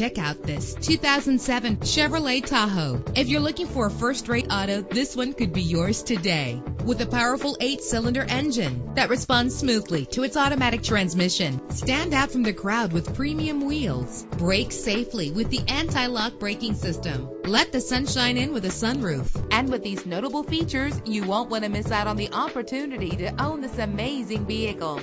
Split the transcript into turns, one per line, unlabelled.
Check out this 2007 Chevrolet Tahoe. If you're looking for a first-rate auto, this one could be yours today. With a powerful eight-cylinder engine that responds smoothly to its automatic transmission. Stand out from the crowd with premium wheels. Brake safely with the anti-lock braking system. Let the sunshine in with a sunroof. And with these notable features, you won't want to miss out on the opportunity to own this amazing vehicle